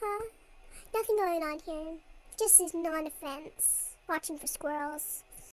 huh. Nothing going on here. Just is non-offense. Watching for squirrels.